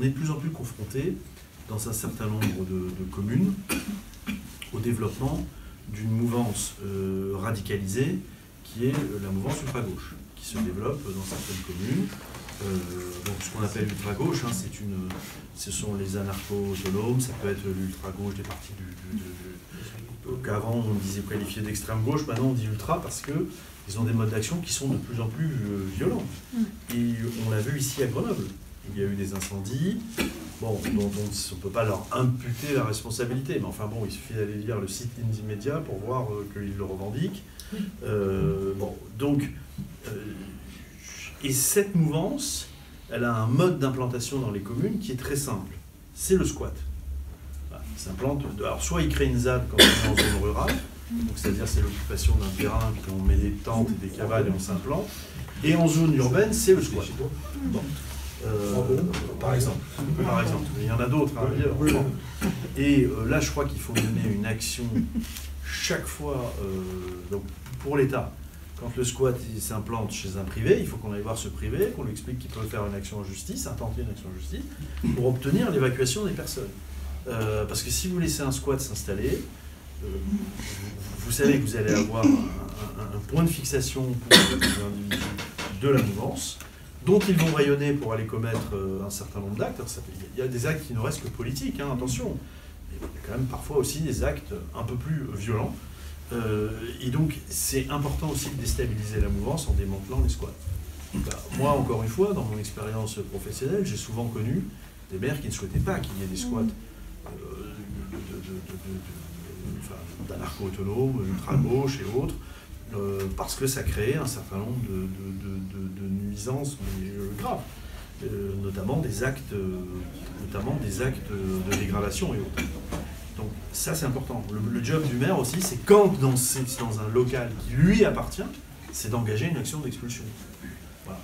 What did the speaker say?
on est de plus en plus confronté, dans un certain nombre de, communes, au développement d'une mouvance euh, radicalisée qui est la mouvance ultra-gauche, qui se développe dans certaines communes. Euh, donc ce qu'on appelle ultra-gauche, hein, c'est une, ce sont les anarcho-autonomes, ça peut être l'ultra-gauche des partis du, qu'avant on disait qualifié d'extrême gauche, maintenant on dit ultra parce que ils ont des modes d'action qui sont de plus en plus euh, violents. Mm. Et on l'a vu ici à Grenoble. Il y a eu des incendies, bon, dont, on ne peut pas leur imputer la responsabilité, mais enfin bon, il suffit d'aller lire le site Indie Media pour voir euh, qu'ils le revendiquent. Euh, bon, donc, et cette mouvance, elle a un mode d'implantation dans les communes qui est très simple. C'est le squat s'implante. Alors, soit il crée une ZAD quand on est en zone rurale, c'est-à-dire c'est l'occupation d'un terrain, puis on met des tentes et des cabanes et on s'implante. Et en zone urbaine, c'est le squat. Euh, par exemple. Par exemple. Il y en a d'autres à hein, Et euh, là, je crois qu'il faut mener une action chaque fois euh, donc pour l'État. Quand le squat s'implante chez un privé, il faut qu'on aille voir ce privé, qu'on lui explique qu'il peut faire une action en justice, intenter une action en justice, pour obtenir l'évacuation des personnes. Euh, parce que si vous laissez un squat s'installer, euh, vous, savez que vous allez avoir un, point de fixation pour les individus de la mouvance, dont ils vont rayonner pour aller commettre euh, un certain nombre d'actes. Il y a des actes qui ne restent que politiques, hein, attention. Il y a quand même parfois aussi des actes un peu plus violents. et donc, c'est important aussi de déstabiliser la mouvance en démantelant les squats. Bah, moi, encore une fois, dans mon expérience professionnelle, j'ai souvent connu des maires qui ne souhaitaient pas qu'il y ait des squats d'anarcho-autonomes, ultra-gauche et autres, euh, parce que ça crée un certain nombre de, nuisances euh, graves, euh, notamment, des actes, notamment des actes de dégradation et autres. Donc ça c'est important. Le, job du maire aussi, c'est quand dans, dans, un local qui lui appartient, c'est d'engager une action d'expulsion. Voilà.